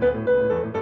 Música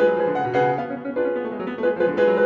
Thank you.